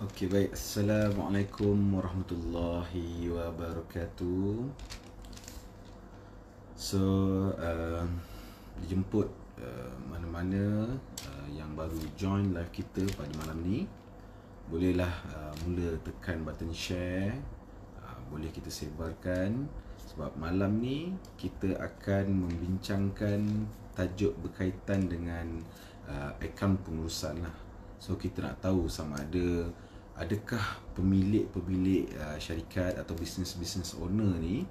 Okey baik. Assalamualaikum warahmatullahi wabarakatuh. So uh, dijemput uh, mana-mana uh, yang baru join live kita pada malam ni bolehlah uh, mula tekan button share uh, boleh kita sebarkan sebab malam ni kita akan membincangkan tajuk berkaitan dengan uh, akaun pengurusan lah so kita nak tahu sama ada adakah pemilik-pemilik uh, syarikat atau business-business owner ni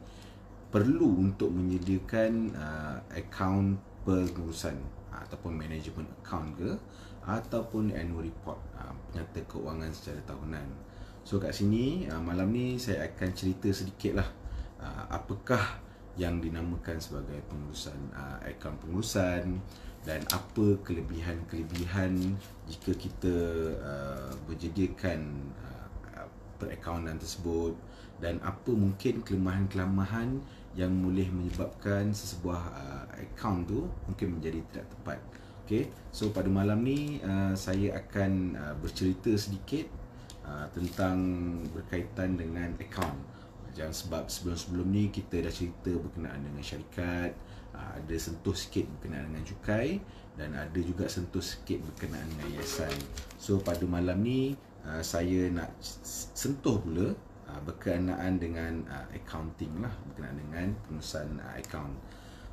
perlu untuk menyediakan uh, akaun pengurusan uh, ataupun management account ke ataupun annual report uh, penyata keuangan secara tahunan. So kat sini uh, malam ni saya akan cerita sedikit lah uh, apakah yang dinamakan sebagai pengurusan uh, akaun pengurusan dan apa kelebihan-kelebihan jika kita uh, berjediakan uh, perakaunan tersebut dan apa mungkin kelemahan-kelemahan yang boleh menyebabkan sesebuah uh, account tu mungkin menjadi tidak tepat. Okay, so pada malam ni uh, saya akan uh, bercerita sedikit uh, tentang berkaitan dengan account. Jangan sebab sebelum-sebelum ni kita dah cerita berkenaan dengan syarikat, ada sentuh sikit berkenaan dengan cukai dan ada juga sentuh sikit berkenaan dengan yayasan. So pada malam ni uh, saya nak sentuh pula uh, berkenaan dengan accounting lah berkenaan dengan pengurusan account.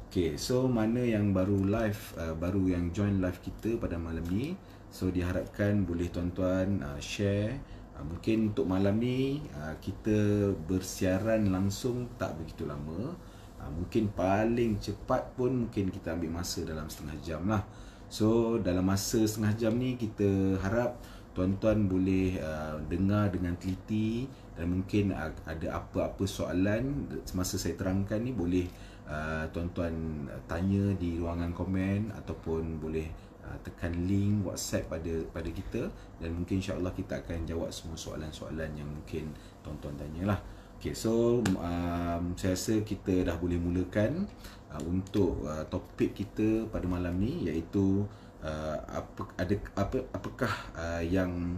Okay, so mana yang baru live, baru yang join live kita pada malam ni So diharapkan boleh tuan-tuan share Mungkin untuk malam ni kita bersiaran langsung tak begitu lama uh, Mungkin paling cepat pun mungkin kita ambil masa dalam setengah jam lah So dalam masa setengah jam ni kita harap tuan-tuan boleh uh, dengar dengan teliti dan mungkin uh, ada apa-apa soalan semasa saya terangkan ni boleh uh, tuan-tuan tanya di ruangan komen ataupun boleh uh, tekan link WhatsApp pada pada kita dan mungkin insya-Allah kita akan jawab semua soalan-soalan yang mungkin tuan-tuan tanyalah. Okay, so um, saya rasa kita dah boleh mulakan uh, untuk uh, topik kita pada malam ni iaitu uh, apa ada apa apakah uh, yang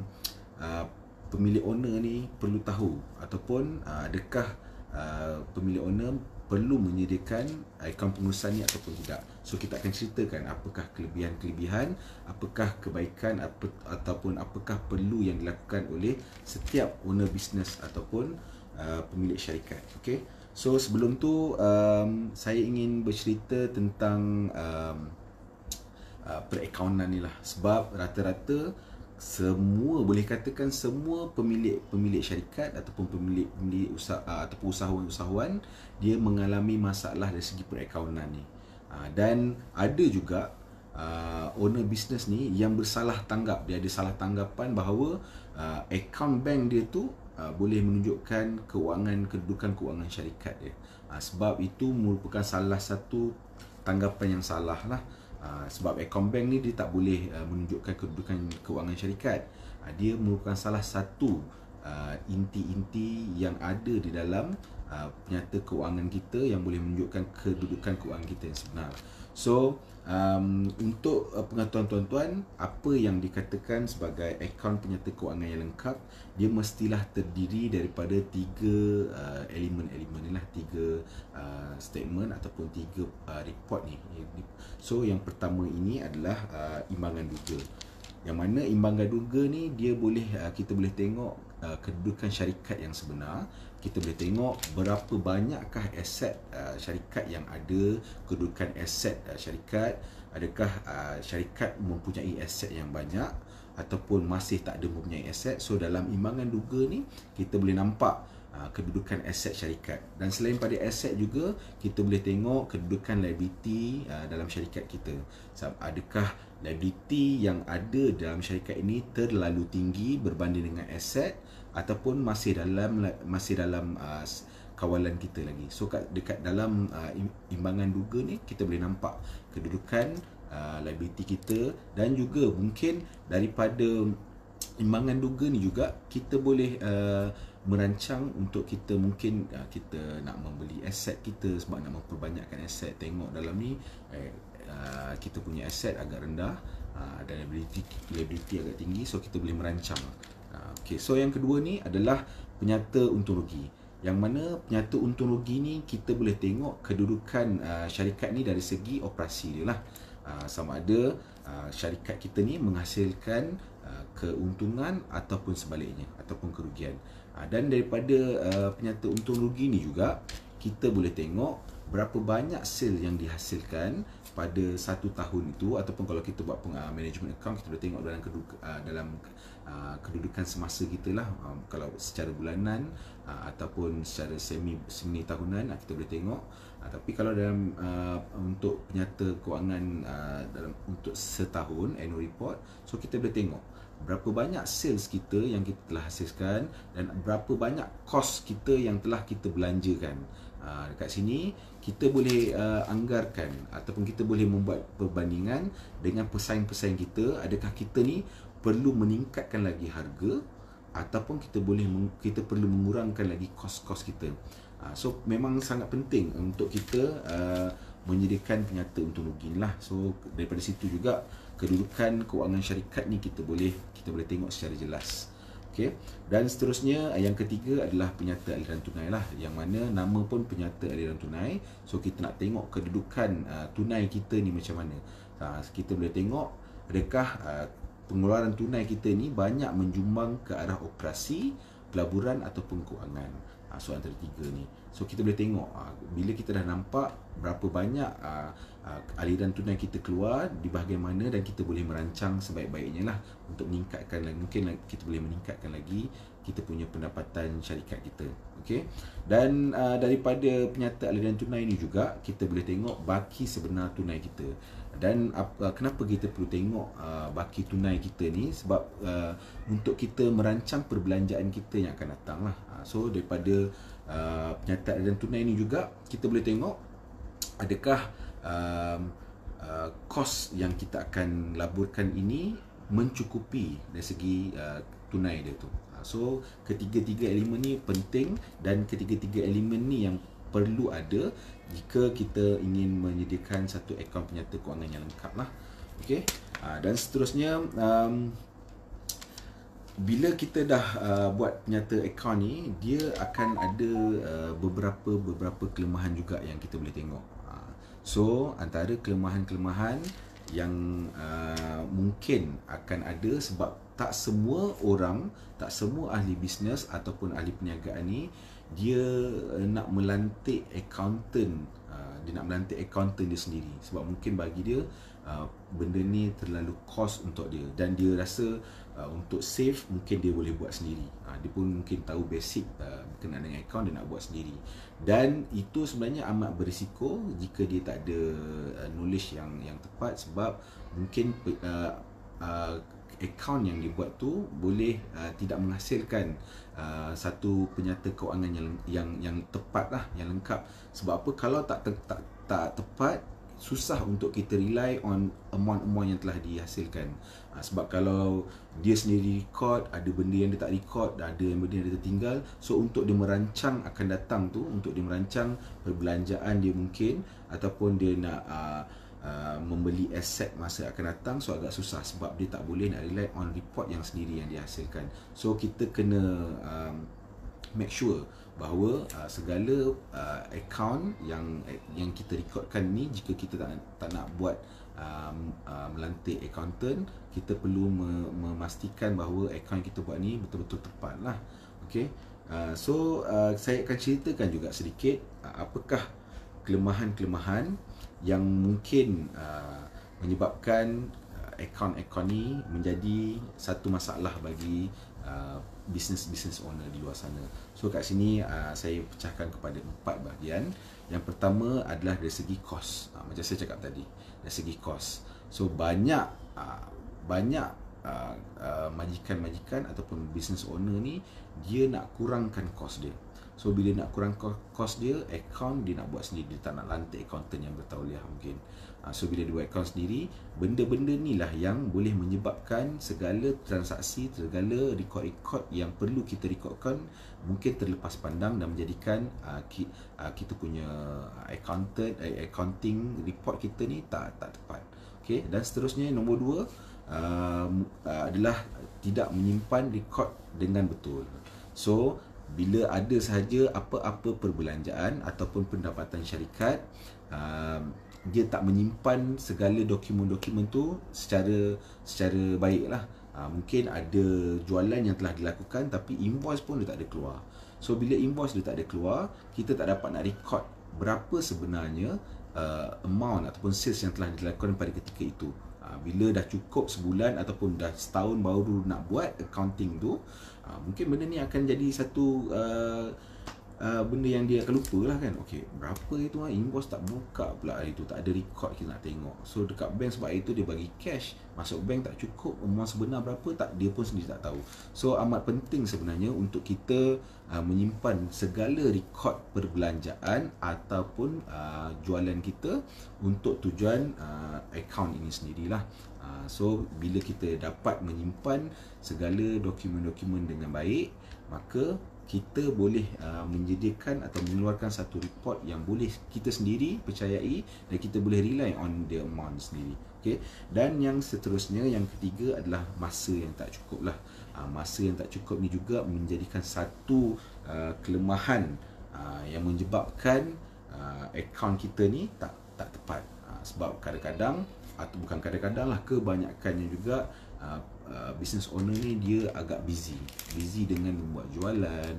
uh, pemilik owner ni perlu tahu ataupun uh, adakah uh, pemilik owner perlu menyediakan akaun pengurusan ni ataupun tidak. So kita akan ceritakan apakah kelebihan-kelebihan, apakah kebaikan apa, ataupun apakah perlu yang dilakukan oleh setiap owner business ataupun uh, pemilik syarikat. Okay. So sebelum tu um, saya ingin bercerita tentang um, uh, perakaunan ni lah sebab rata-rata semua boleh katakan semua pemilik pemilik syarikat ataupun pemilik pemilik usaha uh, ataupun usahawan-usahawan dia mengalami masalah dari segi perakaunan ni. Uh, dan ada juga uh, owner business ni yang bersalah tanggap dia ada salah tanggapan bahawa uh, account bank dia tu uh, boleh menunjukkan keuangan kedudukan keuangan syarikat dia. Uh, sebab itu merupakan salah satu tanggapan yang salah lah. Uh, sebab account bank ni dia tak boleh uh, menunjukkan kedudukan keuangan syarikat. Uh, dia merupakan salah satu uh, inti-inti yang ada di dalam uh, penyata keuangan kita yang boleh menunjukkan kedudukan keuangan kita yang sebenar. So, um, untuk uh, pengetahuan tuan-tuan, apa yang dikatakan sebagai akaun penyata keuangan yang lengkap, dia mestilah terdiri daripada tiga uh, elemen-elemen ni lah, tiga uh, statement ataupun tiga uh, report ni. So, yang pertama ini adalah uh, imbangan duga. Yang mana imbangan duga ni dia boleh uh, kita boleh tengok uh, kedudukan syarikat yang sebenar kita boleh tengok berapa banyakkah aset uh, syarikat yang ada kedudukan aset uh, syarikat. Adakah uh, syarikat mempunyai aset yang banyak ataupun masih tak ada mempunyai aset so dalam imbangan duga ni kita boleh nampak uh, kedudukan aset syarikat. Dan selain pada aset juga kita boleh tengok kedudukan liability uh, dalam syarikat kita. Sebab adakah liability yang ada dalam syarikat ini terlalu tinggi berbanding dengan aset ataupun masih dalam masih dalam uh, kawalan kita lagi. So kat dekat dalam uh, imbangan duga ni kita boleh nampak kedudukan uh, liability kita dan juga mungkin daripada imbangan duga ni juga kita boleh uh, merancang untuk kita mungkin uh, kita nak membeli aset kita sebab nak memperbanyakkan aset tengok dalam ni eh, uh, kita punya aset agak rendah uh, dan liability liability agak tinggi. So kita boleh merancang Uh, okay, so yang kedua ni adalah penyata untung rugi. Yang mana penyata untung rugi ni kita boleh tengok kedudukan uh, syarikat ni dari segi operasi dia lah. Uh, sama ada uh, syarikat kita ni menghasilkan uh, keuntungan ataupun sebaliknya ataupun kerugian. Uh, dan daripada uh, penyata untung rugi ni juga kita boleh tengok berapa banyak sale yang dihasilkan pada satu tahun itu ataupun kalau kita buat uh, management account kita boleh tengok dalam kedudukan, uh, dalam uh, kedudukan semasa kita lah. Um, kalau secara bulanan uh, ataupun secara semi semi tahunan uh, kita boleh tengok. Uh, tapi kalau dalam uh, untuk penyata kewangan uh, dalam untuk setahun annual report so kita boleh tengok berapa banyak sales kita yang kita telah hasilkan dan berapa banyak kos kita yang telah kita belanjakan. Uh, dekat sini kita boleh uh, anggarkan ataupun kita boleh membuat perbandingan dengan pesaing-pesaing kita. Adakah kita ni perlu meningkatkan lagi harga ataupun kita boleh kita perlu mengurangkan lagi kos-kos kita uh, so memang sangat penting untuk kita uh, menyediakan penyata untung rugi lah so daripada situ juga kedudukan kewangan syarikat ni kita boleh kita boleh tengok secara jelas Okay. Dan seterusnya yang ketiga adalah penyata aliran tunai lah yang mana nama pun penyata aliran tunai. So kita nak tengok kedudukan uh, tunai kita ni macam mana. Uh, kita boleh tengok adakah uh, pengeluaran tunai kita ni banyak menjumbang ke arah operasi, pelaburan ataupun kewangan. Uh, so antara tiga ni. So kita boleh tengok uh, bila kita dah nampak berapa banyak uh, uh, aliran tunai kita keluar di bahagian mana dan kita boleh merancang sebaik-baiknya lah untuk meningkatkan lagi mungkin kita boleh meningkatkan lagi kita punya pendapatan syarikat kita okey dan uh, daripada penyata aliran tunai ni juga kita boleh tengok baki sebenar tunai kita dan uh, kenapa kita perlu tengok uh, baki tunai kita ni sebab uh, untuk kita merancang perbelanjaan kita yang akan datang lah uh, so daripada uh, penyata aliran tunai ni juga kita boleh tengok adakah um, uh, kos yang kita akan laburkan ini mencukupi dari segi uh, tunai dia tu. Uh, so ketiga-tiga elemen ni penting dan ketiga-tiga elemen ni yang perlu ada jika kita ingin menyediakan satu akaun penyata kewangan yang lengkap lah. Okay. Uh, dan seterusnya um, bila kita dah uh, buat penyata akaun ni dia akan ada uh, beberapa beberapa kelemahan juga yang kita boleh tengok So antara kelemahan-kelemahan yang uh, mungkin akan ada sebab tak semua orang, tak semua ahli bisnes ataupun ahli perniagaan ni dia uh, nak melantik accountant, uh, dia nak melantik accountant dia sendiri. Sebab mungkin bagi dia uh, benda ni terlalu cost untuk dia. Dan dia rasa uh, untuk save mungkin dia boleh buat sendiri. Dia pun mungkin tahu basic berkenaan dengan account dia nak buat sendiri. Dan itu sebenarnya amat berisiko jika dia tak ada uh, knowledge yang yang tepat. Sebab mungkin account yang dibuat tu boleh tidak menghasilkan uh, satu penyata kewangan yang yang yang tepat lah yang lengkap. Sebab apa? Kalau tak tak tak, tak tepat susah untuk kita rely on amount-amount yang telah dihasilkan. Ha, sebab kalau dia sendiri record ada benda yang dia tak record ada yang benda yang dia tertinggal so untuk dia merancang akan datang tu untuk dia merancang perbelanjaan dia mungkin ataupun dia nak uh, uh, membeli aset masa akan datang so agak susah sebab dia tak boleh nak rely on report yang sendiri yang dihasilkan. So kita kena um, make sure bahawa uh, segala uh, account yang yang kita recordkan ni jika kita tak tak nak buat um, uh, melantik accountant kita perlu me- memastikan bahawa account kita buat ni betul-betul tepat lah. Okay? Uh, so uh, saya akan ceritakan juga sedikit uh, apakah kelemahan-kelemahan yang mungkin uh, menyebabkan uh, account-account ni menjadi satu masalah bagi uh, business-business owner di luar sana. So kat sini uh, saya pecahkan kepada empat bahagian. Yang pertama adalah dari segi kos. Uh, macam saya cakap tadi, dari segi kos. So banyak uh, banyak uh, uh, majikan-majikan ataupun business owner ni dia nak kurangkan kos dia. So bila nak kurang kos dia, account dia nak buat sendiri. Dia tak nak lantik accountant yang bertauliah mungkin. Uh, so bila dia buat account sendiri, benda-benda ni lah yang boleh menyebabkan segala transaksi, segala record-record yang perlu kita recordkan mungkin terlepas pandang dan menjadikan uh, ki, uh, kita punya accountant, uh, accounting report kita ni tak tak tepat. Okay, dan seterusnya nombor dua uh, uh, adalah tidak menyimpan rekod dengan betul. So, bila ada sahaja apa-apa perbelanjaan ataupun pendapatan syarikat, uh, dia tak menyimpan segala dokumen-dokumen tu secara secara baiklah. Uh, mungkin ada jualan yang telah dilakukan tapi invoice pun dia tak ada keluar. So bila invoice dia tak ada keluar, kita tak dapat nak record berapa sebenarnya uh, amount ataupun sales yang telah dilakukan pada ketika itu. Uh, bila dah cukup sebulan ataupun dah setahun baru nak buat accounting tu, uh, mungkin benda ni akan jadi satu uh, uh, benda yang dia akan lupa lah kan. Okay, berapa itu lah invoice tak buka pula hari tu tak ada record kita nak tengok. So dekat bank sebab itu dia bagi cash masuk bank tak cukup amount sebenar berapa tak dia pun sendiri tak tahu. So amat penting sebenarnya untuk kita uh, menyimpan segala record perbelanjaan ataupun uh, jualan kita untuk tujuan uh, account ini sendirilah. Uh, so bila kita dapat menyimpan segala dokumen-dokumen dengan baik maka kita boleh uh, menyediakan atau mengeluarkan satu report yang boleh kita sendiri percayai dan kita boleh rely on the amount sendiri. Okay? dan yang seterusnya yang ketiga adalah masa yang tak cukup lah. Uh, masa yang tak cukup ni juga menjadikan satu uh, kelemahan uh, yang menyebabkan uh, account kita ni tak tak tepat. Uh, sebab kadang-kadang atau bukan kadang-kadang lah kebanyakannya juga uh, uh, business owner ni dia agak busy. Busy dengan membuat jualan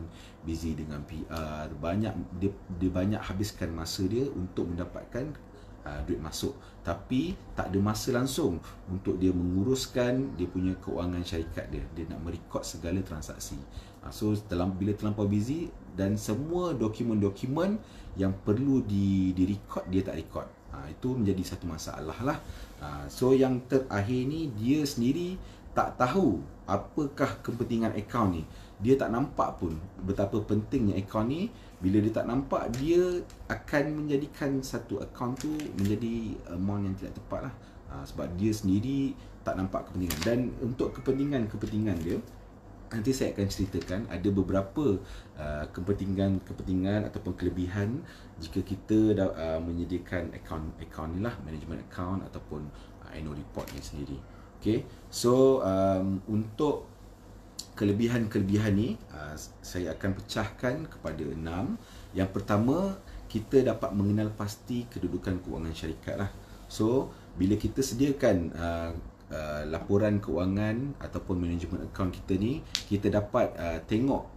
busy dengan PR banyak dia dia banyak habiskan masa dia untuk mendapatkan uh, duit masuk. Tapi tak ada masa langsung untuk dia menguruskan dia punya keuangan syarikat dia. Dia nak merekod segala transaksi. Uh, so dalam bila terlampau busy dan semua dokumen-dokumen yang perlu di direkod dia tak rekod uh, itu menjadi satu masalah lah. Uh, so yang terakhir ni dia sendiri tak tahu apakah kepentingan akaun ni. Dia tak nampak pun betapa pentingnya akaun ni. Bila dia tak nampak dia akan menjadikan satu akaun tu menjadi amount yang tidak tepat lah. Ha, sebab dia sendiri tak nampak kepentingan. Dan untuk kepentingan-kepentingan dia nanti saya akan ceritakan ada beberapa uh, kepentingan-kepentingan ataupun kelebihan jika kita dah uh, menyediakan akaun akaun ni lah management account ataupun uh, annual report ni sendiri Okay, so um, untuk kelebihan-kelebihan ni uh, saya akan pecahkan kepada enam. Yang pertama, kita dapat mengenal pasti kedudukan kewangan syarikat lah. So, bila kita sediakan uh, uh, laporan kewangan ataupun management account kita ni, kita dapat uh, tengok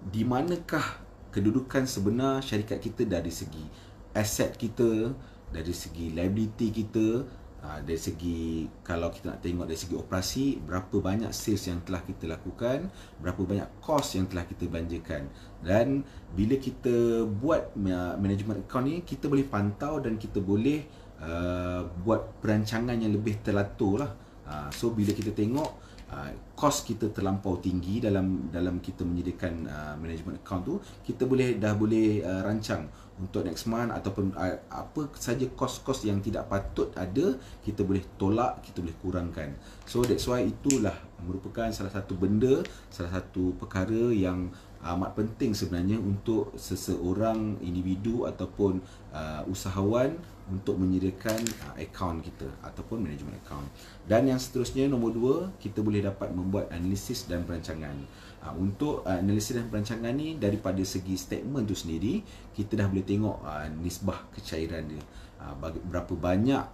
di manakah kedudukan sebenar syarikat kita dari segi aset kita, dari segi liability kita, Ha, dari segi kalau kita nak tengok dari segi operasi berapa banyak sales yang telah kita lakukan berapa banyak cost yang telah kita belanjakan. Dan bila kita buat management account ni kita boleh pantau dan kita boleh uh, buat perancangan yang lebih teratur lah uh, so bila kita tengok Uh, cost kita terlampau tinggi dalam dalam kita menyediakan uh, management account tu kita boleh dah boleh uh, rancang untuk next month ataupun uh, apa saja kos-kos yang tidak patut ada kita boleh tolak kita boleh kurangkan. So that's why itulah merupakan salah satu benda salah satu perkara yang amat penting sebenarnya untuk seseorang individu ataupun uh, usahawan untuk menyediakan uh, account kita ataupun management account. Dan yang seterusnya nombor dua kita boleh dapat membuat analisis dan perancangan. Ha, untuk uh, analisis dan perancangan ni daripada segi statement tu sendiri kita dah boleh tengok uh, nisbah kecairan dia. Uh, berapa banyak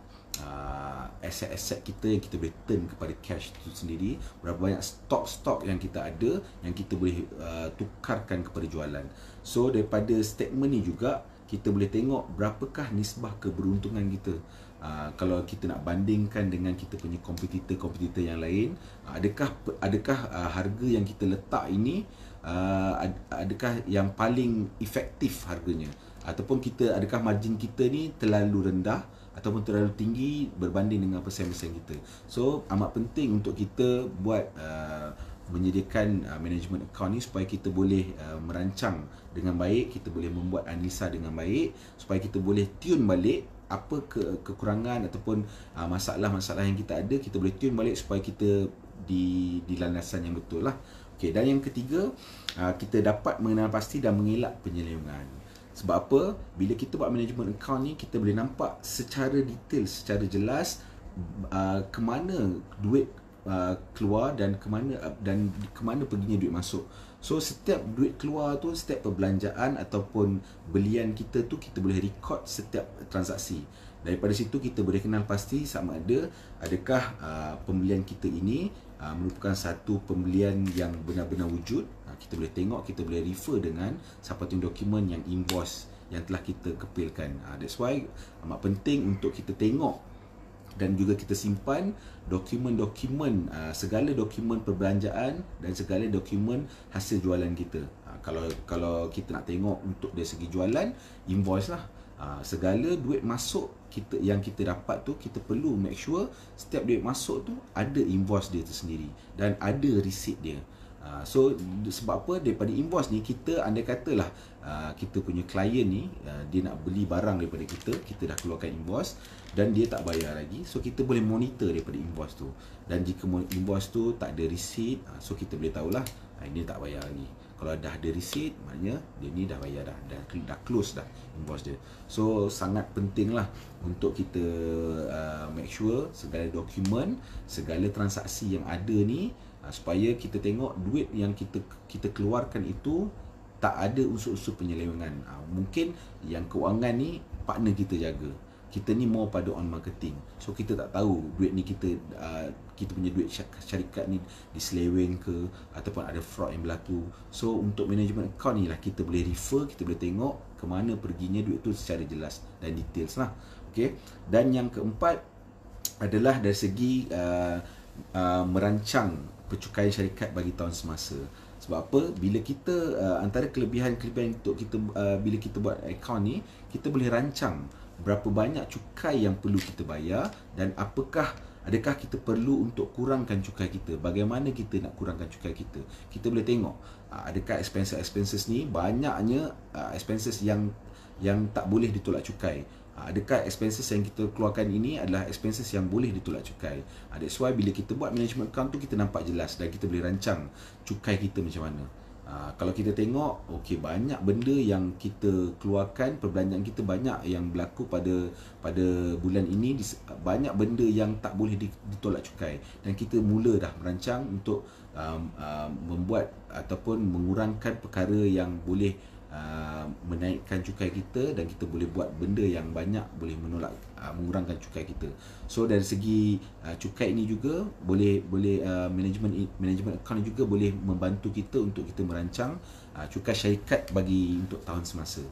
uh, aset-aset kita yang kita boleh turn kepada cash tu sendiri berapa banyak stok-stok yang kita ada yang kita boleh uh, tukarkan kepada jualan. So daripada statement ni juga kita boleh tengok berapakah nisbah keberuntungan kita. Uh, kalau kita nak bandingkan dengan kita punya kompetitor-kompetitor yang lain uh, adakah adakah uh, harga yang kita letak ini uh, adakah yang paling efektif harganya? Ataupun kita adakah margin kita ni terlalu rendah ataupun terlalu tinggi berbanding dengan persen-persen kita? So amat penting untuk kita buat uh, menyediakan uh, management account ni supaya kita boleh uh, merancang dengan baik kita boleh membuat analisa dengan baik supaya kita boleh tune balik apa ke kekurangan ataupun uh, masalah-masalah yang kita ada kita boleh tune balik supaya kita di di landasan yang betul lah. Okey dan yang ketiga uh, kita dapat mengenal pasti dan mengelak penyelewengan. Sebab apa? Bila kita buat management account ni kita boleh nampak secara detail, secara jelas uh, ke mana duit uh, keluar dan ke mana uh, dan ke mana perginya duit masuk. So setiap duit keluar tu setiap perbelanjaan ataupun belian kita tu kita boleh record setiap transaksi. Daripada situ kita boleh kenal pasti sama ada adakah uh, pembelian kita ini uh, merupakan satu pembelian yang benar-benar wujud. Uh, kita boleh tengok, kita boleh refer dengan supporting dokumen yang invoice yang telah kita kepilkan. Uh, that's why amat penting untuk kita tengok dan juga kita simpan dokumen-dokumen uh, segala dokumen perbelanjaan dan segala dokumen hasil jualan kita. Uh, kalau kalau kita nak tengok untuk dari segi jualan, invoice lah. Uh, segala duit masuk kita yang kita dapat tu kita perlu make sure setiap duit masuk tu ada invoice dia tersendiri dan ada receipt dia. Uh, so sebab apa? Daripada invoice ni kita andai katalah uh, kita punya klien ni uh, dia nak beli barang daripada kita kita dah keluarkan invoice dan dia tak bayar lagi. So kita boleh monitor daripada invoice tu. Dan jika invoice tu tak ada receipt uh, so kita boleh tahulah uh, dia tak bayar lagi. Kalau dah ada receipt maknanya dia ni dah bayar dah dah, dah close dah invoice dia. So sangat penting lah untuk kita uh, make sure segala dokumen segala transaksi yang ada ni supaya kita tengok duit yang kita kita keluarkan itu tak ada unsur-unsur penyelewengan. Uh, mungkin yang keuangan ni partner kita jaga. Kita ni more pada on marketing. So kita tak tahu duit ni kita uh, kita punya duit syarikat ni diseleweng ke ataupun ada fraud yang berlaku. So untuk management account ni lah kita boleh refer kita boleh tengok ke mana perginya duit tu secara jelas dan details lah. Okay? dan yang keempat adalah dari segi uh, uh, merancang percukaian syarikat bagi tahun semasa. Sebab apa? Bila kita uh, antara kelebihan-kelebihan untuk kita uh, bila kita buat account ni kita boleh rancang berapa banyak cukai yang perlu kita bayar dan apakah adakah kita perlu untuk kurangkan cukai kita? Bagaimana kita nak kurangkan cukai kita? Kita boleh tengok. Ah, adakah expenses expenses ni banyaknya ah, expenses yang yang tak boleh ditolak cukai adakah expenses yang kita keluarkan ini adalah expenses yang boleh ditolak cukai. That's why bila kita buat management account tu kita nampak jelas dan kita boleh rancang cukai kita macam mana. Ha, kalau kita tengok, okey banyak benda yang kita keluarkan, perbelanjaan kita banyak yang berlaku pada pada bulan ini banyak benda yang tak boleh ditolak cukai. Dan kita mula dah merancang untuk um, um, membuat ataupun mengurangkan perkara yang boleh Uh, menaikkan cukai kita dan kita boleh buat benda yang banyak boleh menolak uh, mengurangkan cukai kita. So dari segi uh, cukai ini juga boleh boleh uh, management management account juga boleh membantu kita untuk kita merancang uh, cukai syarikat bagi untuk tahun semasa.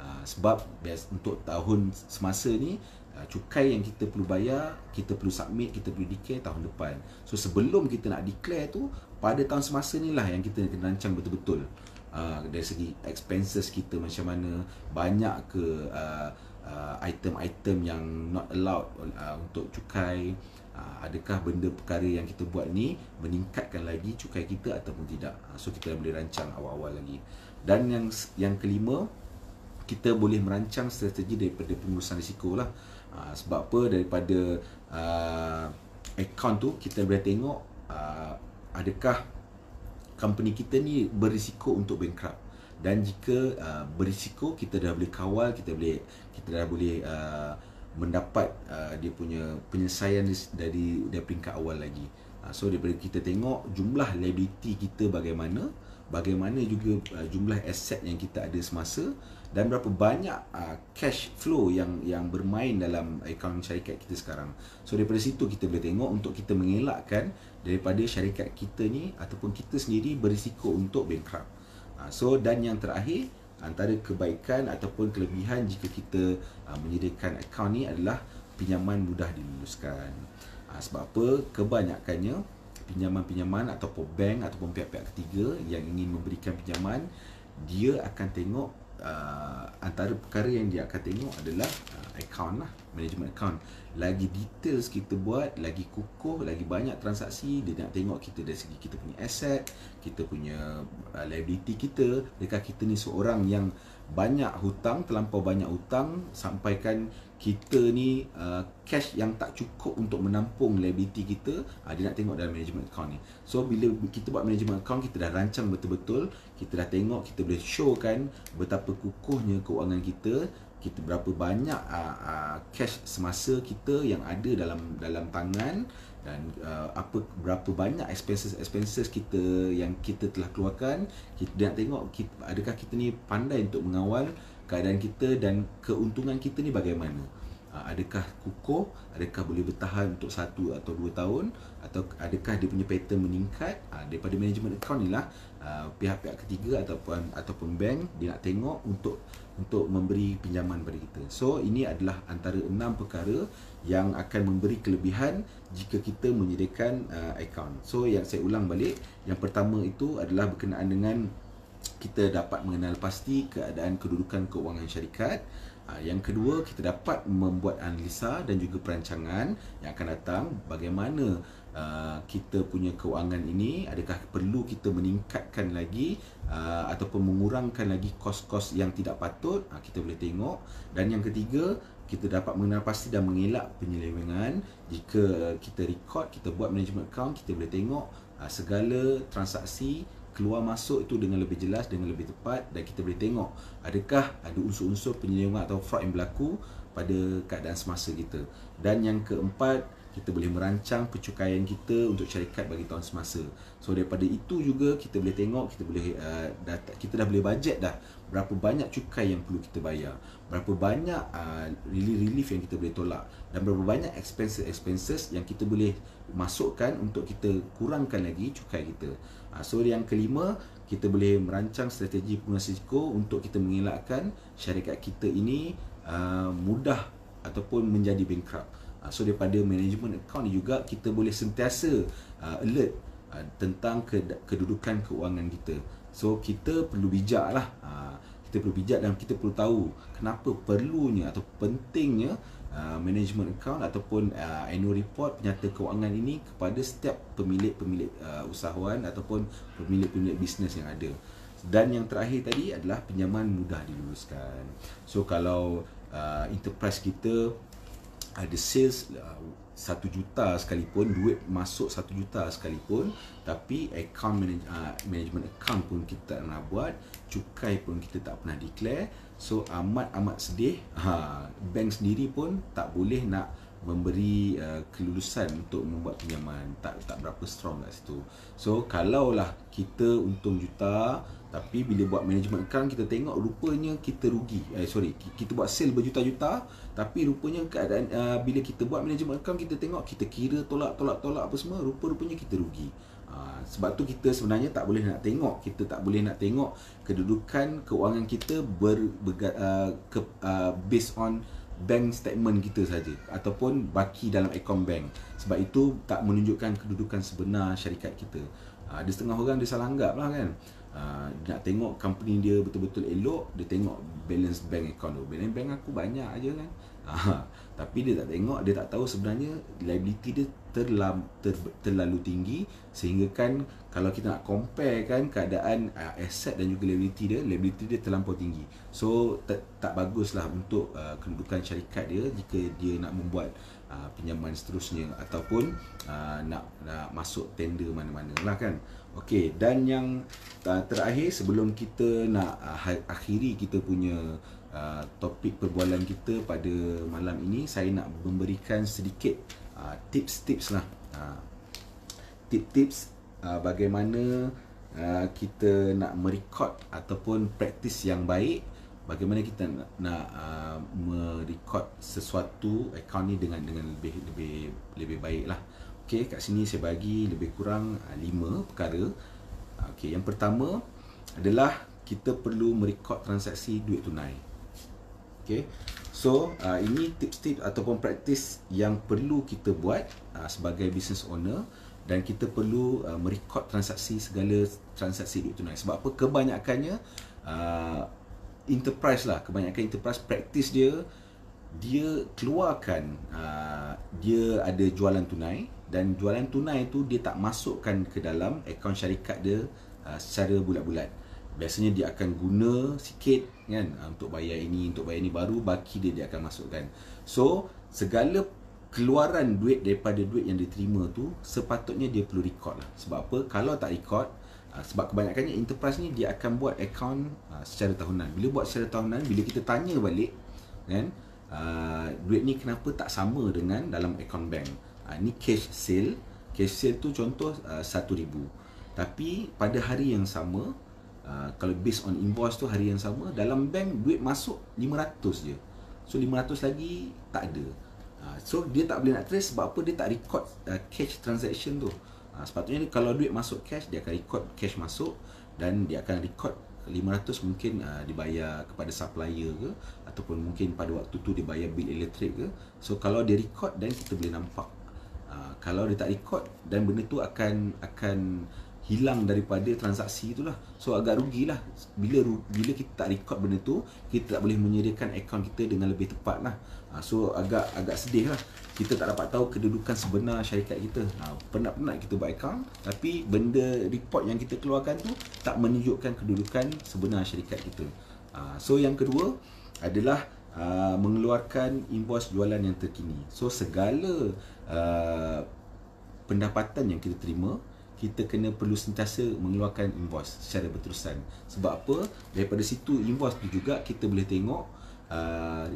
Uh, sebab bias, untuk tahun semasa ni uh, cukai yang kita perlu bayar, kita perlu submit, kita perlu declare tahun depan. So sebelum kita nak declare tu pada tahun semasa ni lah yang kita kena rancang betul-betul uh, dari segi expenses kita macam mana banyak ke uh, uh, item-item yang not allowed uh, untuk cukai. Uh, adakah benda perkara yang kita buat ni meningkatkan lagi cukai kita ataupun tidak? Uh, so kita boleh rancang awal-awal lagi. Dan yang yang kelima kita boleh merancang strategi daripada pengurusan risiko lah. Uh, sebab apa? Daripada uh, account tu kita boleh tengok uh, adakah company kita ni berisiko untuk bankrupt. Dan jika uh, berisiko kita dah boleh kawal kita boleh kita dah boleh uh, mendapat uh, dia punya penyelesaian dari dari peringkat awal lagi. Uh, so daripada kita tengok jumlah liability kita bagaimana bagaimana juga uh, jumlah aset yang kita ada semasa dan berapa banyak uh, cash flow yang yang bermain dalam akaun syarikat kita sekarang. So daripada situ kita boleh tengok untuk kita mengelakkan daripada syarikat kita ni ataupun kita sendiri berisiko untuk bankrupt. Uh, so dan yang terakhir antara kebaikan ataupun kelebihan jika kita uh, menyediakan akaun ni adalah pinjaman mudah diluluskan. Uh, sebab apa? Kebanyakannya pinjaman-pinjaman ataupun bank ataupun pihak-pihak ketiga yang ingin memberikan pinjaman dia akan tengok uh, antara perkara yang dia akan tengok adalah uh, account lah management account. Lagi details kita buat lagi kukuh lagi banyak transaksi dia nak tengok kita dari segi kita punya asset kita punya uh, liability kita. Dekat kita ni seorang yang banyak hutang terlampau banyak hutang sampaikan kita ni uh, cash yang tak cukup untuk menampung liability kita uh, dia nak tengok dalam management account ni. So bila kita buat management account kita dah rancang betul-betul kita dah tengok kita boleh showkan betapa kukuhnya keuangan kita kita berapa banyak uh, uh, cash semasa kita yang ada dalam dalam tangan dan uh, apa berapa banyak expenses expenses kita yang kita telah keluarkan kita nak tengok kita, adakah kita ni pandai untuk mengawal keadaan kita dan keuntungan kita ni bagaimana uh, adakah kukuh adakah boleh bertahan untuk satu atau dua tahun atau adakah dia punya pattern meningkat uh, daripada management account ni lah uh, pihak-pihak ketiga ataupun ataupun bank dia nak tengok untuk untuk memberi pinjaman kepada kita. So ini adalah antara enam perkara yang akan memberi kelebihan jika kita menyediakan uh, account. So yang saya ulang balik, yang pertama itu adalah berkenaan dengan kita dapat mengenal pasti keadaan kedudukan keuangan syarikat. Uh, yang kedua, kita dapat membuat analisa dan juga perancangan yang akan datang bagaimana uh, kita punya keuangan ini adakah perlu kita meningkatkan lagi uh, ataupun mengurangkan lagi kos-kos yang tidak patut uh, kita boleh tengok dan yang ketiga kita dapat mengenal pasti dan mengelak penyelewengan jika kita record kita buat management account kita boleh tengok uh, segala transaksi keluar masuk itu dengan lebih jelas dengan lebih tepat dan kita boleh tengok adakah ada unsur-unsur penyelewengan atau fraud yang berlaku pada keadaan semasa kita dan yang keempat kita boleh merancang pencukaian kita untuk syarikat bagi tahun semasa. So daripada itu juga kita boleh tengok, kita boleh uh, data, kita dah boleh bajet dah berapa banyak cukai yang perlu kita bayar, berapa banyak uh, relief yang kita boleh tolak dan berapa banyak expenses expenses yang kita boleh masukkan untuk kita kurangkan lagi cukai kita. Uh, so yang kelima, kita boleh merancang strategi pengurusan risiko untuk kita mengelakkan syarikat kita ini uh, mudah ataupun menjadi bankrupt. Ah, so daripada management account juga kita boleh sentiasa uh, alert uh, tentang kedudukan keuangan kita. So kita perlu bijak lah. Uh, kita perlu bijak dan kita perlu tahu kenapa perlunya atau pentingnya uh, management account ataupun uh, annual report penyata keuangan ini kepada setiap pemilik-pemilik uh, usahawan ataupun pemilik-pemilik bisnes yang ada. Dan yang terakhir tadi adalah pinjaman mudah diluluskan. So kalau uh, enterprise kita ada sales uh, satu juta sekalipun duit masuk satu juta sekalipun tapi account manage, uh, management account pun kita tak nak buat cukai pun kita tak pernah declare. So amat amat sedih. Ha, bank sendiri pun tak boleh nak memberi uh, kelulusan untuk membuat pinjaman. Tak tak berapa strong kat situ. So kalaulah kita untung juta tapi bila buat management account kita tengok rupanya kita rugi. Eh sorry kita buat sale berjuta-juta tapi rupanya keadaan uh, bila kita buat management account kita tengok kita kira tolak tolak apa semua rupa-rupanya kita rugi. Uh, sebab tu kita sebenarnya tak boleh nak tengok. Kita tak boleh nak tengok kedudukan keuangan kita ber, ber uh, ke, uh, based on bank statement kita saja ataupun baki dalam akaun bank. Sebab itu tak menunjukkan kedudukan sebenar syarikat kita. Uh, ada setengah orang dia salah anggap lah kan. Uh, nak tengok company dia betul-betul elok dia tengok balance bank account tu balance bank aku banyak aja kan. Uh, tapi dia tak tengok dia tak tahu sebenarnya liability dia terlam, ter, terlalu tinggi sehingga kan kalau kita nak compare kan keadaan uh, asset dan juga liability dia liability dia terlampau tinggi. So tak, tak baguslah untuk uh, kedudukan syarikat dia jika dia nak membuat uh, pinjaman seterusnya ataupun uh, nak nak masuk tender mana-mana lah kan. Okey dan yang uh, terakhir sebelum kita nak uh, akhiri kita punya uh, topik perbualan kita pada malam ini saya nak memberikan sedikit tips-tips lah uh, tips-tips uh, bagaimana uh, kita nak merekod ataupun praktis yang baik bagaimana kita nak, nak uh, merekod sesuatu akaun ni dengan dengan lebih lebih lebih baik lah Okey, kat sini saya bagi lebih kurang uh, lima perkara. Okey, yang pertama adalah kita perlu merekod transaksi duit tunai. Okey. So, uh, ini tips-tips ataupun praktis yang perlu kita buat uh, sebagai business owner dan kita perlu uh, merekod transaksi segala transaksi duit tunai. Sebab apa? Kebanyakannya uh, enterprise lah, kebanyakan enterprise praktis dia dia keluarkan uh, dia ada jualan tunai dan jualan tunai tu dia tak masukkan ke dalam akaun syarikat dia uh, secara bulat-bulat. Biasanya dia akan guna sikit kan uh, untuk bayar ini, untuk bayar ini baru baki dia dia akan masukkan. So, segala keluaran duit daripada duit yang diterima tu sepatutnya dia perlu record lah. Sebab apa? Kalau tak record uh, sebab kebanyakannya enterprise ni dia akan buat akaun uh, secara tahunan. Bila buat secara tahunan, bila kita tanya balik kan, uh, duit ni kenapa tak sama dengan dalam akaun bank? uh, ni cash sale cash sale tu contoh uh, 1000 tapi pada hari yang sama uh, kalau based on invoice tu hari yang sama dalam bank duit masuk 500 je. So 500 lagi tak ada. Uh, so dia tak boleh nak trace sebab apa? Dia tak record uh, cash transaction tu. Uh, sepatutnya kalau duit masuk cash dia akan record cash masuk dan dia akan record 500 mungkin uh, dibayar kepada supplier ke ataupun mungkin pada waktu tu dibayar bil elektrik ke. So kalau dia record dan kita boleh nampak. Uh, kalau dia tak record dan benda tu akan akan hilang daripada transaksi itulah. So agak rugilah. Bila bila kita tak record benda tu kita tak boleh menyediakan akaun kita dengan lebih tepat lah ha, so agak agak sedih lah kita tak dapat tahu kedudukan sebenar syarikat kita. Ha, penat-penat kita buat akaun tapi benda report yang kita keluarkan tu tak menunjukkan kedudukan sebenar syarikat kita. Ha, so yang kedua adalah uh, mengeluarkan invoice jualan yang terkini. So segala uh, pendapatan yang kita terima kita kena perlu sentiasa mengeluarkan invoice secara berterusan. Sebab apa? Daripada situ invoice tu juga kita boleh tengok uh,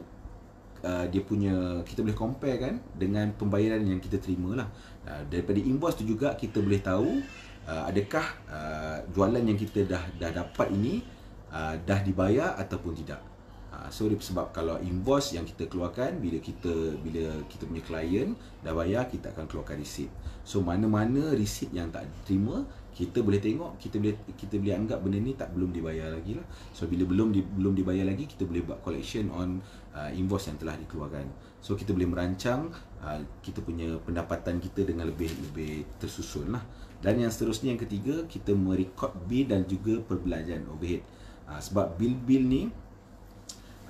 uh, dia punya kita boleh compare kan dengan pembayaran yang kita terima lah. Uh, daripada invoice tu juga kita boleh tahu uh, adakah uh, jualan yang kita dah dah dapat ini uh, dah dibayar ataupun tidak. Uh, so sebab kalau invoice yang kita keluarkan bila kita bila kita punya klien dah bayar kita akan keluarkan receipt. So mana-mana receipt yang tak diterima, kita boleh tengok, kita boleh kita boleh anggap benda ni tak belum dibayar lagi lah. So bila belum di, belum dibayar lagi, kita boleh buat collection on uh, invoice yang telah dikeluarkan. So kita boleh merancang uh, kita punya pendapatan kita dengan lebih lebih tersusun lah. Dan yang seterusnya yang ketiga, kita merekod bil dan juga perbelanjaan overhead. Uh, sebab bil-bil ni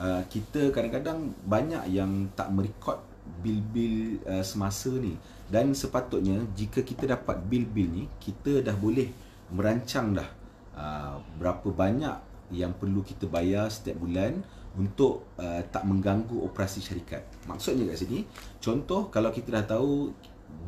uh, kita kadang-kadang banyak yang tak merekod bil-bil uh, semasa ni dan sepatutnya jika kita dapat bil-bil ni kita dah boleh merancang dah uh, berapa banyak yang perlu kita bayar setiap bulan untuk uh, tak mengganggu operasi syarikat. Maksudnya kat sini, contoh kalau kita dah tahu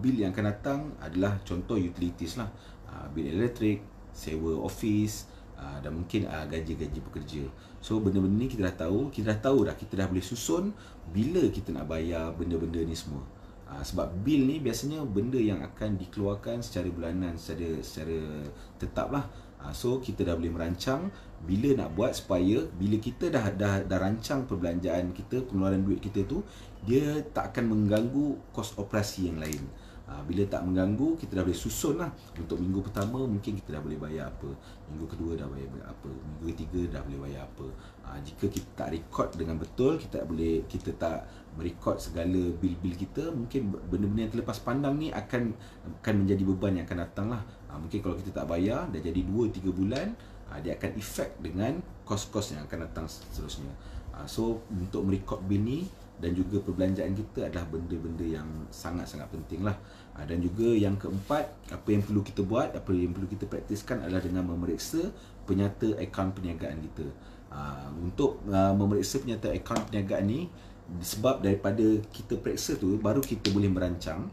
bil yang akan datang adalah contoh utilities lah. Uh, bil elektrik, sewa office uh, dan mungkin uh, gaji-gaji pekerja. So benda-benda ni kita dah tahu, kita dah tahu dah, kita dah boleh susun bila kita nak bayar benda-benda ni semua. Ha, sebab bil ni biasanya benda yang akan dikeluarkan secara bulanan secara secara tetap lah. Ha, so kita dah boleh merancang bila nak buat supaya bila kita dah dah dah rancang perbelanjaan kita, pengeluaran duit kita tu dia tak akan mengganggu kos operasi yang lain. Ha, bila tak mengganggu, kita dah boleh susun lah. Untuk minggu pertama, mungkin kita dah boleh bayar apa. Minggu kedua dah bayar apa. Minggu ketiga dah boleh bayar apa. Ha, Jika kita tak record dengan betul Kita tak boleh kita tak merekod segala bil-bil kita Mungkin benda-benda yang terlepas pandang ni akan akan menjadi beban yang akan datang lah. Ha, Mungkin kalau kita tak bayar, dah jadi 2-3 bulan ha, Dia akan efek dengan kos-kos yang akan datang seterusnya. Ha, So, untuk merekod bil ni dan juga perbelanjaan kita adalah benda-benda yang sangat-sangat penting lah. Ha, dan juga yang keempat apa yang perlu kita buat apa yang perlu kita praktiskan adalah dengan memeriksa penyata akaun perniagaan kita. Ha, untuk uh, memeriksa penyata akaun perniagaan ni sebab daripada kita periksa tu baru kita boleh merancang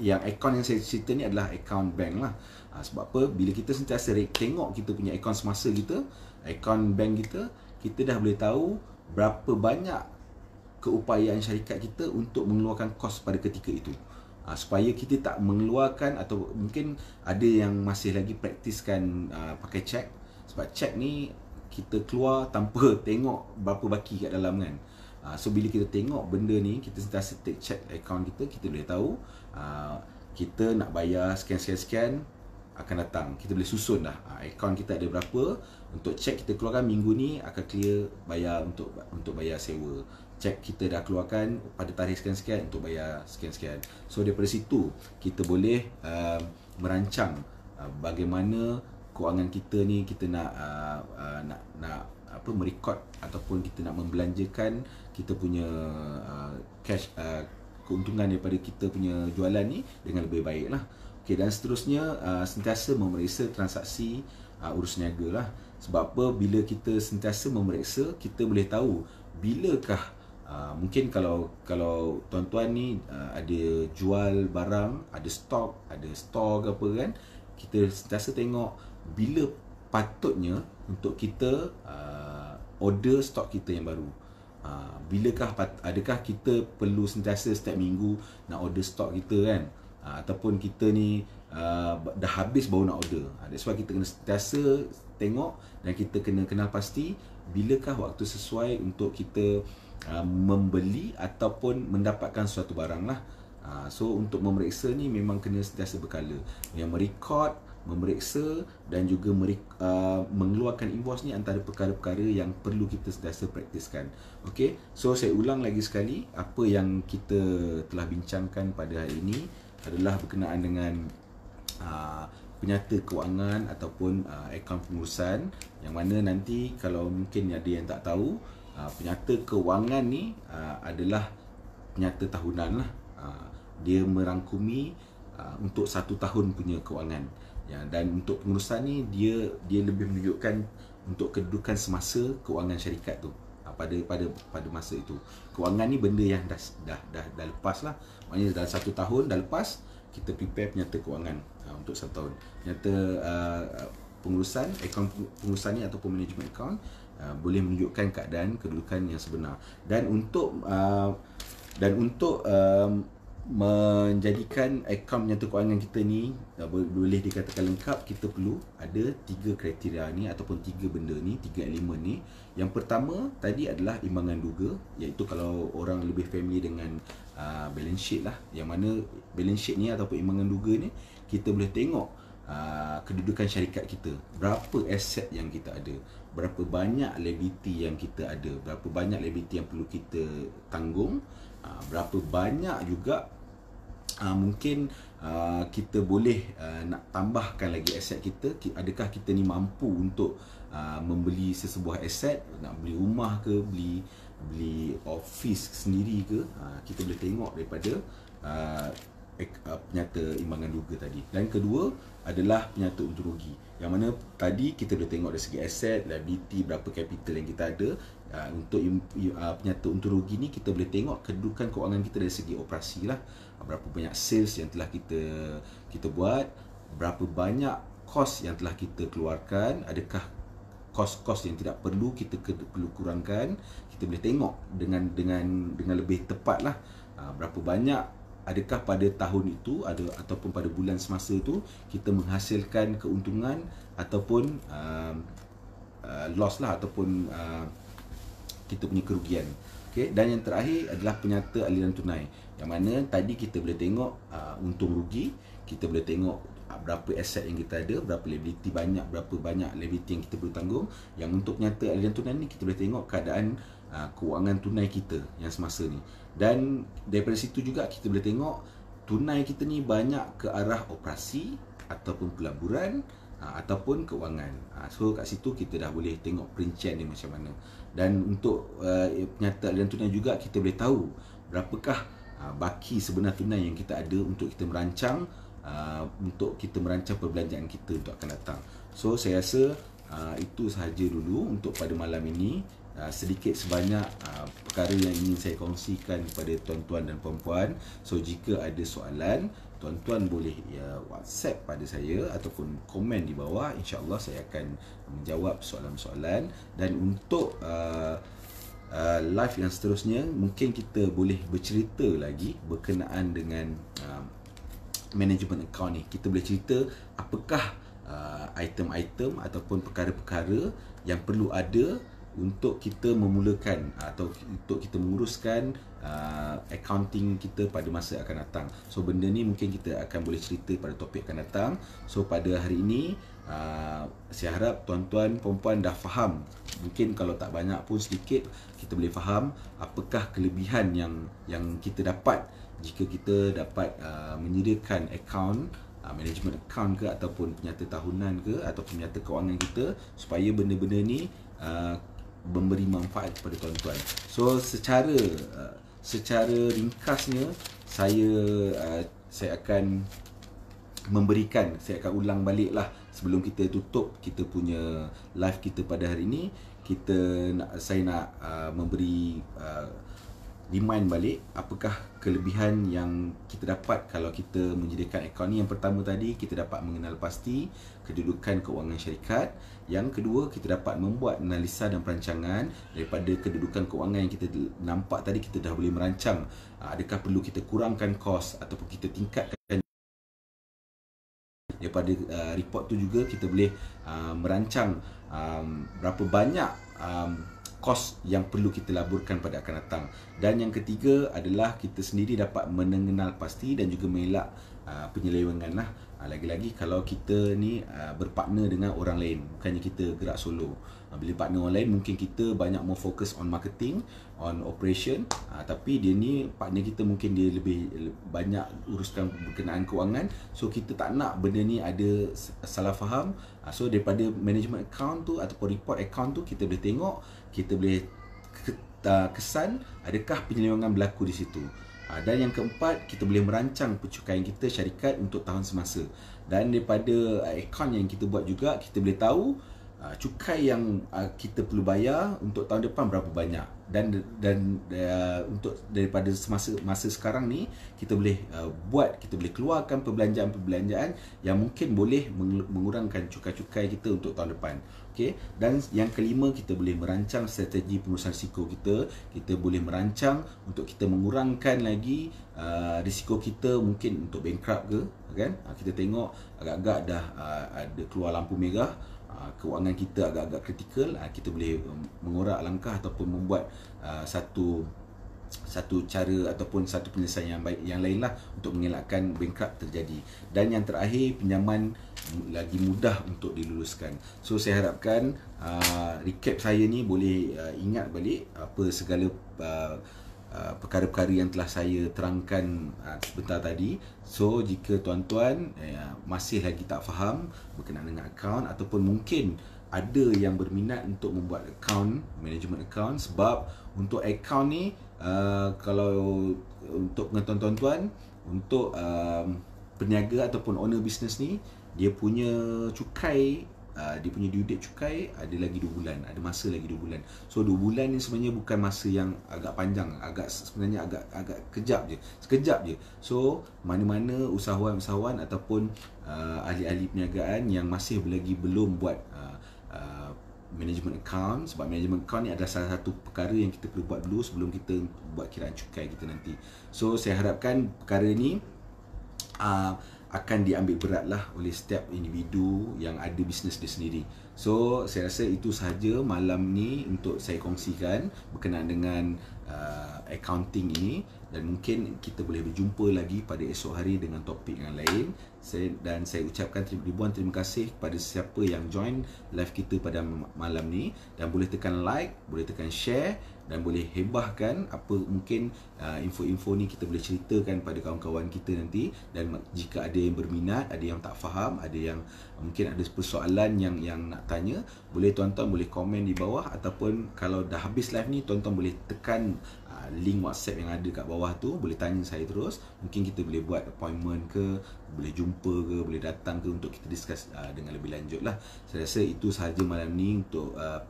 yang akaun yang saya cerita ni adalah akaun bank lah. Sebab apa? Bila kita sentiasa tengok kita punya akaun semasa kita akaun bank kita kita dah boleh tahu berapa banyak keupayaan syarikat kita untuk mengeluarkan kos pada ketika itu. Uh, supaya kita tak mengeluarkan atau mungkin ada yang masih lagi praktiskan uh, pakai cek. Sebab cek ni kita keluar tanpa tengok berapa baki kat dalam kan. Uh, so bila kita tengok benda ni kita sentiasa take check account kita kita boleh tahu uh, kita nak bayar sekian sekian sekian akan datang. Kita boleh susun dah uh, account kita ada berapa. Untuk cek kita keluarkan minggu ni akan clear bayar untuk untuk bayar sewa cek kita dah keluarkan pada tarikh sekian-sekian untuk bayar sekian-sekian. So daripada situ kita boleh uh, merancang uh, bagaimana kewangan kita ni kita nak uh, uh, nak nak apa merekod ataupun kita nak membelanjakan kita punya uh, cash uh, keuntungan daripada kita punya jualan ni dengan lebih baik lah. Okay, dan seterusnya uh, sentiasa memeriksa transaksi uh, urus niaga lah. Sebab apa bila kita sentiasa memeriksa kita boleh tahu bilakah Uh, mungkin kalau kalau tuan-tuan ni uh, ada jual barang, ada stok, ada stok apa kan, kita sentiasa tengok bila patutnya untuk kita uh, order stok kita yang baru. uh, bilakah adakah kita perlu sentiasa setiap minggu nak order stok kita kan uh, ataupun kita ni uh, dah habis baru nak order uh, that's why kita kena sentiasa tengok dan kita kena kenal pasti bilakah waktu sesuai untuk kita uh, membeli ataupun mendapatkan suatu barang lah? Uh, so untuk memeriksa ni memang kena sentiasa berkala. Yang merekod memeriksa dan juga merik, uh, mengeluarkan invoice ni antara perkara-perkara yang perlu kita sentiasa praktiskan. Okey, so saya ulang lagi sekali. Apa yang kita telah bincangkan pada hari ini adalah berkenaan dengan uh, penyata kewangan ataupun uh, akaun pengurusan yang mana nanti kalau mungkin ada yang tak tahu uh, penyata kewangan ni uh, adalah penyata tahunan lah. Uh, dia merangkumi untuk satu tahun punya kewangan. Ya dan untuk pengurusan ni dia dia lebih menunjukkan untuk kedudukan semasa kewangan syarikat tu. Pada pada pada masa itu. Kewangan ni benda yang dah dah dah, dah lepas lah. Maknanya dalam satu tahun dah lepas kita prepare penyata kewangan. Untuk satu tahun. Penyata uh, pengurusan akaun pengurusan ni ataupun management account uh, boleh menunjukkan keadaan kedudukan yang sebenar. Dan untuk uh, dan untuk um, menjadikan akaun penyata kewangan kita ni uh, boleh dikatakan lengkap kita perlu ada tiga kriteria ni ataupun tiga benda ni tiga elemen ni. Yang pertama tadi adalah imbangan duga iaitu kalau orang lebih familiar dengan uh, balance sheet lah. Yang mana balance sheet ni ataupun imbangan duga ni kita boleh tengok uh, kedudukan syarikat kita. Berapa aset yang kita ada? Berapa banyak liability yang kita ada? Berapa banyak liability yang perlu kita tanggung? Uh, berapa banyak juga uh, mungkin uh, kita boleh uh, nak tambahkan lagi aset kita? Adakah kita ni mampu untuk uh, membeli sesebuah aset nak beli rumah ke? Beli beli office sendiri ke? Uh, kita boleh tengok daripada uh, penyata imbangan duga tadi. Dan kedua adalah penyata untung rugi. Yang mana tadi kita boleh tengok dari segi aset liability berapa capital yang kita ada uh, untuk uh, penyata untung rugi ni kita boleh tengok kedudukan kewangan kita dari segi operasi lah. Berapa banyak sales yang telah kita kita buat berapa banyak kos yang telah kita keluarkan adakah kos-kos yang tidak perlu kita perlu kurangkan kita boleh tengok dengan dengan dengan lebih tepat lah. Uh, berapa banyak adakah pada tahun itu ada ataupun pada bulan semasa itu kita menghasilkan keuntungan ataupun uh, uh, loss lah ataupun uh, kita punya kerugian okay? dan yang terakhir adalah penyata aliran tunai yang mana tadi kita boleh tengok uh, untung rugi kita boleh tengok uh, berapa aset yang kita ada berapa liability banyak berapa banyak liability yang kita perlu tanggung yang untuk nyata aliran tunai ni kita boleh tengok keadaan uh, kewangan tunai kita yang semasa ni dan daripada situ juga kita boleh tengok tunai kita ni banyak ke arah operasi ataupun pelaburan uh, ataupun kewangan uh, so kat situ kita dah boleh tengok perincian dia macam mana dan untuk uh, penyata aliran tunai juga kita boleh tahu berapakah Ah, baki sebenar tunai yang kita ada untuk kita merancang uh, untuk kita merancang perbelanjaan kita untuk akan datang. So saya rasa uh, itu sahaja dulu untuk pada malam ini. Uh, sedikit sebanyak uh, perkara yang ingin saya kongsikan kepada tuan-tuan dan puan-puan. So jika ada soalan, tuan-tuan boleh ya, WhatsApp pada saya ataupun komen di bawah. InsyaAllah saya akan menjawab soalan-soalan. Dan untuk uh, uh, live yang seterusnya mungkin kita boleh bercerita lagi berkenaan dengan uh, management account ni kita boleh cerita apakah uh, item-item ataupun perkara-perkara yang perlu ada untuk kita memulakan atau untuk kita menguruskan uh, accounting kita pada masa akan datang. So benda ni mungkin kita akan boleh cerita pada topik akan datang. So pada hari ini uh, saya harap tuan-tuan puan dah faham. Mungkin kalau tak banyak pun sedikit kita boleh faham apakah kelebihan yang yang kita dapat jika kita dapat uh, menyediakan account uh, management account ke ataupun penyata tahunan ke atau penyata kewangan kita supaya benda-benda ni uh, memberi manfaat kepada tuan-tuan. So secara uh, secara ringkasnya saya uh, saya akan memberikan saya akan ulang baliklah sebelum kita tutup kita punya live kita pada hari ini kita nak saya nak uh, memberi uh, remind balik apakah kelebihan yang kita dapat kalau kita menyediakan akaun ni? Yang pertama tadi kita dapat mengenal pasti kedudukan keuangan syarikat. Yang kedua kita dapat membuat analisa dan perancangan daripada kedudukan keuangan yang kita nampak tadi kita dah boleh merancang ah, adakah perlu kita kurangkan kos ataupun kita tingkatkan daripada uh, report tu juga kita boleh uh, merancang um, berapa banyak um, kos yang perlu kita laburkan pada akan datang. Dan yang ketiga adalah kita sendiri dapat mengenal pasti dan juga mengelak uh, penyelewengan lah. Uh, lagi-lagi kalau kita ni uh, berpartner dengan orang lain, bukannya kita gerak solo. Bila partner orang lain mungkin kita banyak more fokus on marketing, on operation, tapi dia ni partner kita mungkin dia lebih banyak uruskan berkenaan kewangan. So kita tak nak benda ni ada salah faham. So daripada management account tu ataupun report account tu kita boleh tengok kita boleh kesan adakah penyelewengan berlaku di situ. Ah, dan yang keempat, kita boleh merancang pencukaian kita syarikat untuk tahun semasa. Dan daripada akaun yang kita buat juga, kita boleh tahu uh, cukai yang uh, kita perlu bayar untuk tahun depan berapa banyak dan dan uh, untuk daripada semasa masa sekarang ni kita boleh uh, buat kita boleh keluarkan perbelanjaan-perbelanjaan yang mungkin boleh mengurangkan cukai-cukai kita untuk tahun depan okey. Dan yang kelima kita boleh merancang strategi pengurusan risiko kita. Kita boleh merancang untuk kita mengurangkan lagi uh, risiko kita mungkin untuk bankrupt ke kan? Uh, kita tengok agak-agak dah uh, ada keluar lampu merah. Ah, kewangan kita agak-agak kritikal. Ah, kita boleh um, mengorak langkah ataupun membuat uh, satu satu cara ataupun satu penyelesaian yang baik yang lainlah untuk mengelakkan bankrupt terjadi dan yang terakhir pinjaman lagi mudah untuk diluluskan so saya harapkan uh, recap saya ni boleh uh, ingat balik apa segala uh, Uh, perkara-perkara yang telah saya terangkan uh, sebentar tadi. So jika tuan-tuan uh, masih lagi tak faham berkenaan dengan akaun ataupun mungkin ada yang berminat untuk membuat akaun, management account sebab untuk akaun ni uh, kalau untuk pengetahuan tuan-tuan untuk uh, peniaga ataupun owner business ni dia punya cukai uh, dia punya due date cukai ada lagi 2 bulan ada masa lagi 2 bulan. So 2 bulan ni sebenarnya bukan masa yang agak panjang agak sebenarnya agak agak kejap je sekejap je. So mana-mana usahawan-usahawan ataupun uh, ahli-ahli perniagaan yang masih lagi belum buat uh, uh, management account sebab management account ni adalah salah satu perkara yang kita perlu buat dulu sebelum kita buat kiraan cukai kita nanti so saya harapkan perkara ni uh, akan diambil berat lah oleh setiap individu yang ada bisnes dia sendiri. So, saya rasa itu sahaja malam ni untuk saya kongsikan berkenaan dengan uh, accounting ini. Dan mungkin kita boleh berjumpa lagi pada esok hari dengan topik yang lain. Saya, dan saya ucapkan ribuan terima kasih kepada siapa yang join live kita pada malam ni. Dan boleh tekan like, boleh tekan share dan boleh hebahkan apa mungkin uh, info-info ni kita boleh ceritakan pada kawan-kawan kita nanti. Dan jika ada yang berminat, ada yang tak faham, ada yang mungkin ada persoalan yang yang nak tanya, boleh tuan-tuan boleh komen di bawah ataupun kalau dah habis live ni tuan-tuan boleh tekan uh, link WhatsApp yang ada kat bawah tu, boleh tanya saya terus. Mungkin kita boleh buat appointment ke, boleh jumpa ke, boleh datang ke untuk kita discuss uh, dengan lebih lanjut lah. Saya rasa itu sahaja malam ni untuk uh,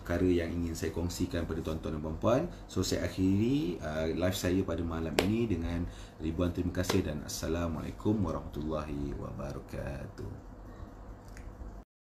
perkara yang ingin saya kongsikan pada tuan-tuan dan puan-puan. So saya akhiri uh, live saya pada malam ini dengan ribuan terima kasih dan assalamualaikum warahmatullahi wabarakatuh.